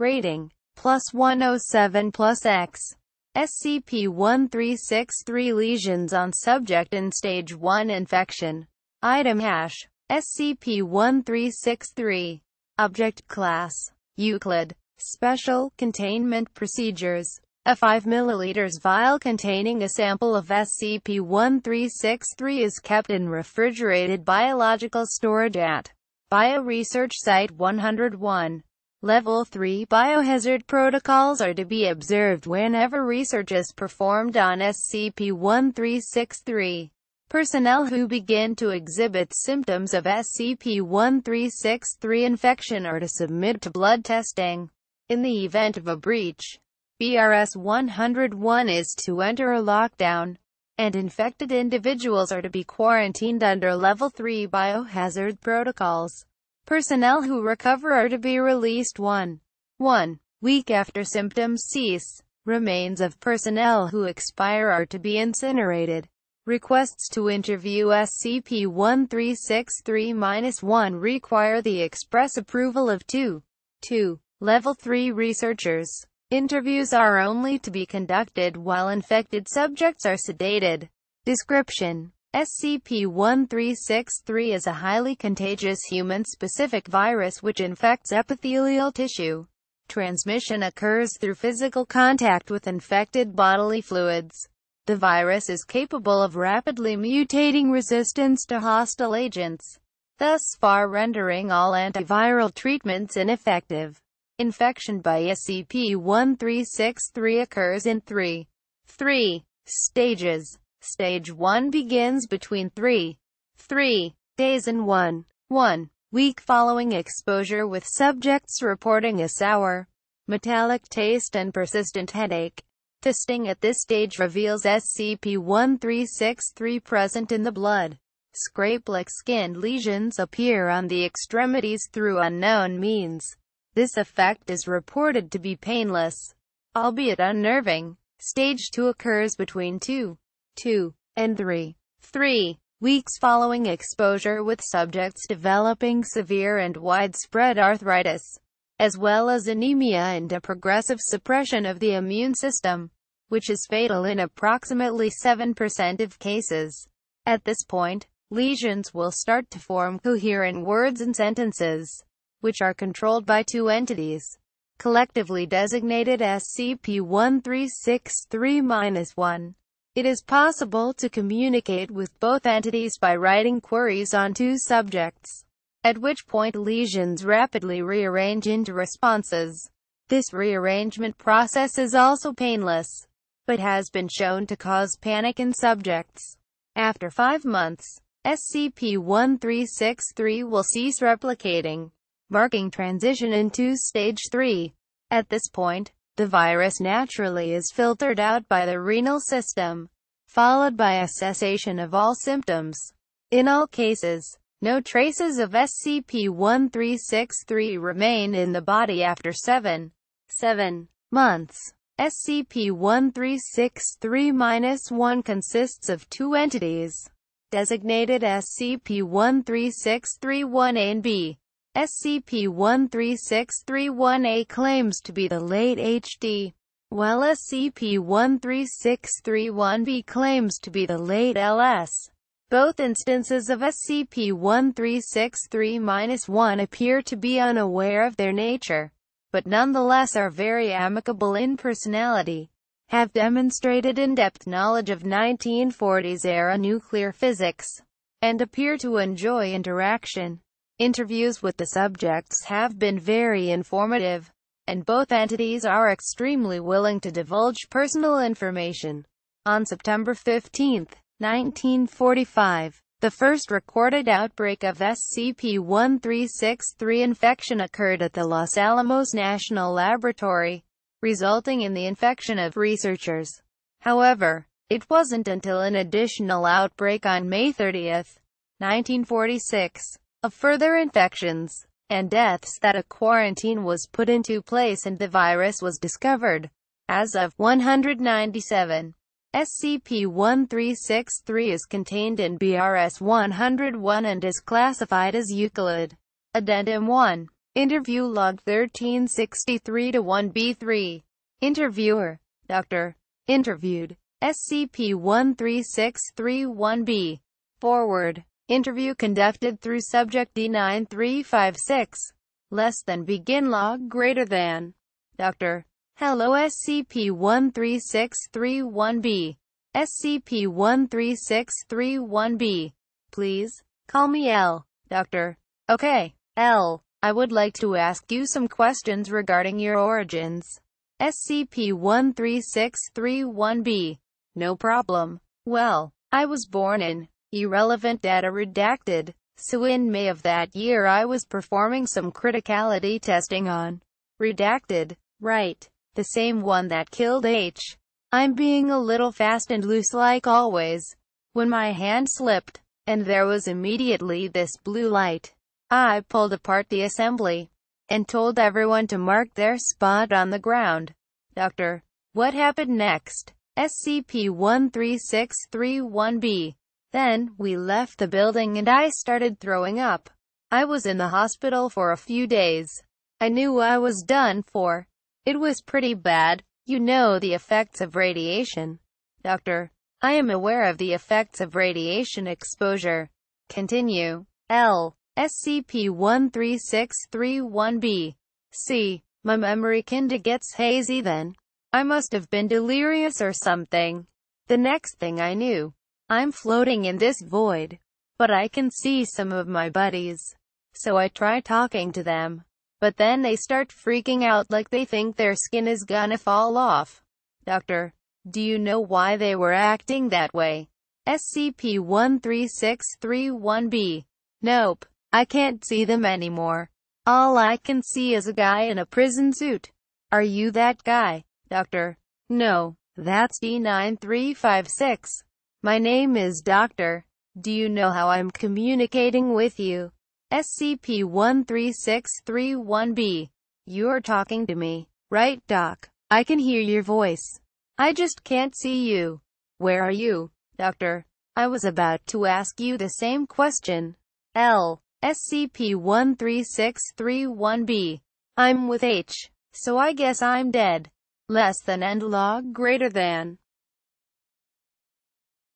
Rating. Plus 107 plus X. SCP-1363 lesions on subject in stage 1 infection. Item hash. SCP-1363. Object class. Euclid. Special containment procedures. A 5 ml vial containing a sample of SCP-1363 is kept in refrigerated biological storage at Bioresearch Site 101. Level 3 biohazard protocols are to be observed whenever research is performed on SCP-1363. Personnel who begin to exhibit symptoms of SCP-1363 infection are to submit to blood testing. In the event of a breach, BRS-101 is to enter a lockdown, and infected individuals are to be quarantined under Level 3 biohazard protocols. Personnel who recover are to be released one, one week after symptoms cease. Remains of personnel who expire are to be incinerated. Requests to interview SCP-1363-1 require the express approval of 2. 2. Level 3 researchers. Interviews are only to be conducted while infected subjects are sedated. Description SCP-1363 is a highly contagious human-specific virus which infects epithelial tissue. Transmission occurs through physical contact with infected bodily fluids. The virus is capable of rapidly mutating resistance to hostile agents, thus far rendering all antiviral treatments ineffective. Infection by SCP-1363 occurs in three, three stages. Stage 1 begins between 3, 3 days and 1, 1 week following exposure with subjects reporting a sour, metallic taste and persistent headache. Testing at this stage reveals SCP-1363 present in the blood. Scrape-like skin lesions appear on the extremities through unknown means. This effect is reported to be painless, albeit unnerving. Stage 2 occurs between 2 2, and 3. 3 weeks following exposure with subjects developing severe and widespread arthritis, as well as anemia and a progressive suppression of the immune system, which is fatal in approximately 7% of cases. At this point, lesions will start to form coherent words and sentences, which are controlled by two entities, collectively designated as SCP-1363-1. It is possible to communicate with both entities by writing queries on two subjects, at which point lesions rapidly rearrange into responses. This rearrangement process is also painless, but has been shown to cause panic in subjects. After five months, SCP-1363 will cease replicating, marking transition into Stage 3. At this point, the virus naturally is filtered out by the renal system, followed by a cessation of all symptoms. In all cases, no traces of SCP-1363 remain in the body after 7, 7 months. SCP-1363-1 consists of two entities, designated SCP-1363-1A and B. SCP-1363-1A claims to be the late HD, while SCP-1363-1B claims to be the late LS. Both instances of SCP-1363-1 appear to be unaware of their nature, but nonetheless are very amicable in personality, have demonstrated in-depth knowledge of 1940s-era nuclear physics, and appear to enjoy interaction. Interviews with the subjects have been very informative, and both entities are extremely willing to divulge personal information. On September 15, 1945, the first recorded outbreak of SCP-1363 infection occurred at the Los Alamos National Laboratory, resulting in the infection of researchers. However, it wasn't until an additional outbreak on May 30, 1946, of further infections and deaths that a quarantine was put into place and the virus was discovered. As of 197, SCP-1363 is contained in BRS-101 and is classified as Euclid. Addendum 1 Interview log 1363-1B3. Interviewer. Dr. Interviewed. SCP-13631-B. Forward. Interview conducted through subject D9356. Less than begin log greater than. Dr. Hello SCP-13631-B. SCP-13631-B. Please, call me L. Dr. Okay, L. I would like to ask you some questions regarding your origins. SCP-13631-B. No problem. Well, I was born in irrelevant data redacted. So in May of that year I was performing some criticality testing on redacted, right, the same one that killed H. I'm being a little fast and loose like always. When my hand slipped, and there was immediately this blue light. I pulled apart the assembly and told everyone to mark their spot on the ground. Doctor, what happened next? SCP-13631-B. Then, we left the building and I started throwing up. I was in the hospital for a few days. I knew I was done for. It was pretty bad. You know the effects of radiation. Doctor, I am aware of the effects of radiation exposure. Continue. L. SCP-13631-B. C. My memory kinda gets hazy then. I must have been delirious or something. The next thing I knew, I'm floating in this void. But I can see some of my buddies. So I try talking to them. But then they start freaking out like they think their skin is gonna fall off. Doctor, do you know why they were acting that way? SCP-13631-B. Nope. I can't see them anymore. All I can see is a guy in a prison suit. Are you that guy, doctor? No, that's D9356. My name is Doctor. Do you know how I'm communicating with you? SCP-13631-B. You're talking to me, right doc? I can hear your voice. I just can't see you. Where are you, doctor? I was about to ask you the same question. L. SCP-13631-B. I'm with H, so I guess I'm dead. Less than end log greater than.